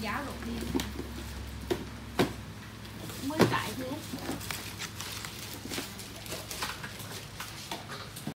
giáo lột đi. Mới cãi chứ